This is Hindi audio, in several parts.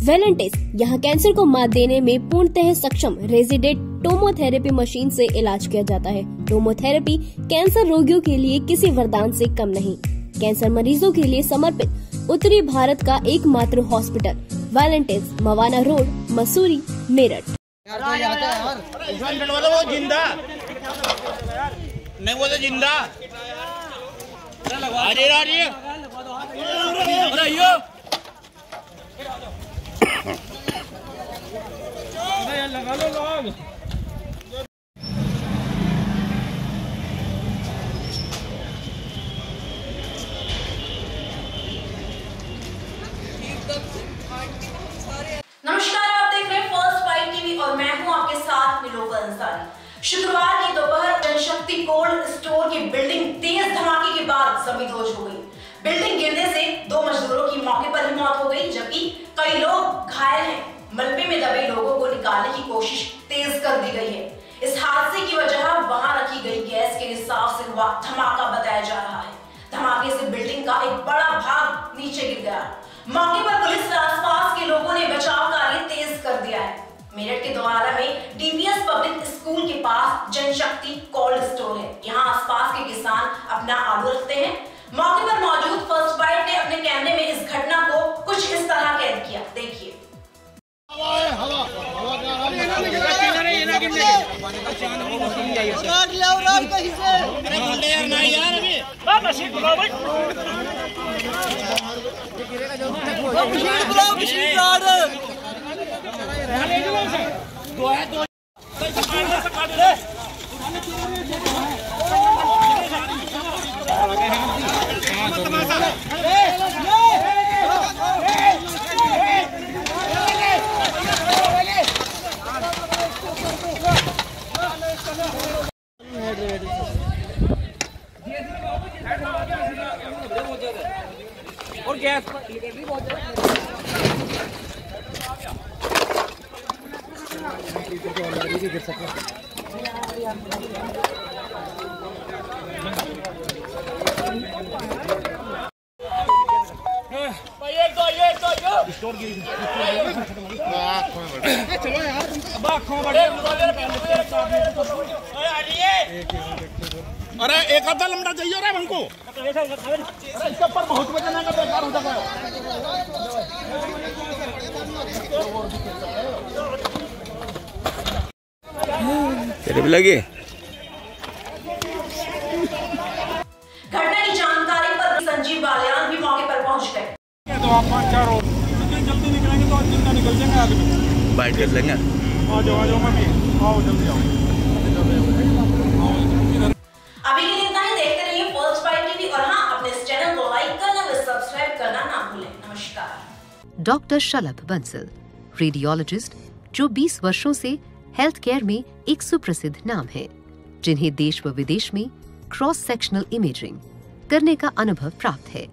वेलेंटिस यहाँ कैंसर को मात देने में पूर्णतः सक्षम रेजिडेंट टोमोथेरेपी मशीन से इलाज किया जाता है टोमोथेरेपी कैंसर रोगियों के लिए किसी वरदान से कम नहीं कैंसर मरीजों के लिए समर्पित उत्तरी भारत का एकमात्र hospital Valentis Mawana road Masuri Meerut ज़िंदा तो अरे अरे अरे यो लगा लो लोग नमस्कार, आप देख रहे हैं फ़र्स्ट बाइट टीवी और मैं हूँ आपके साथ निलोफर अंसारी। शुक्रवार की दोपहर जनशक्ति कोल्ड स्टोर की बिल्डिंग तेज धमाके के बाद जमींदोज हो गई। बिल्डिंग गिरने से दो मजदूरों की मौके पर ही मौत हो गई, जबकि कई लोग घायल हैं। मलबे में दबे लोगों को निकालने की कोशिश तेज कर दी गई है। इस हादसे की वजह वहाँ रखी गई गैस के रिसाव से हुआ धमाका बताया जा रहा है। धमाके से बिल्डिंग का एक बड़ा भाग नीचे गिर गया। मौके पर पुलिस और आसपास के लोगों ने बचाव कार्य तेज कर दिया है। मेरठ के द्वारा में डीपीएस पब्लिक स्कूल के पास जनशक्ति कोल्ड स्टोर है। यहाँ आसपास के किसान अपना आलू रखते हैं। मौके पर मौजूद फ़र्स्ट बाइट ने और गैस भाई एक दो एक दो यो स्टोर गिरी चलो यार। अब आँखों बड़े अरे एक आधा लमड़ा चाहिए रे हमको। इसके ऊपर बहुत वज़न है का बेकार हो जाएगा तेरे भी लगे? घटना की जानकारी पर संजीव बालियान भी मौके पर पहुँच गए। तो आप पाँच चार जितनी जल्दी निकलेंगे तो आज ज़िंदा निकल जाएँगे आदमी बाइट कर लेंगे? आ जाओ आ जाओ मम्मी। आओ जल्दी आओ। अभी के लिए इतना ही, देखते रहिए फ़र्स्ट बाइट टीवी और हाँ अपने इस चैनल को लाइक करना व सब्सक्राइब करना ना भूलें। नमस्कार। डॉक्टर शलभ बंसल रेडियोलॉजिस्ट जो 20 वर्षों से हेल्थ केयर में एक सुप्रसिद्ध नाम है, जिन्हें देश व विदेश में क्रॉस सेक्शनल इमेजिंग करने का अनुभव प्राप्त है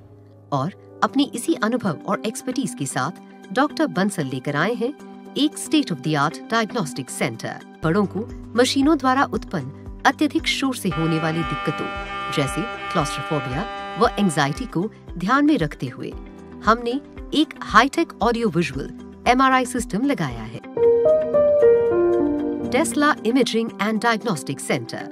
और अपने इसी अनुभव और एक्सपर्टीज के साथ डॉक्टर बंसल लेकर आए हैं एक state of the art diagnostic centre बड़ों को मशीनों द्वारा उत्पन्न अत्यधिक शोर से होने वाली दिक्कतों, जैसे क्लॉस्ट्रोफोबिया व एंजाइटी को ध्यान में रखते हुए, हमने एक hi tech audio visual MRI system लगाया है। Tesla imaging and diagnostic centre